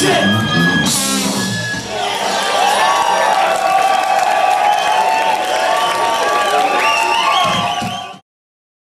shit.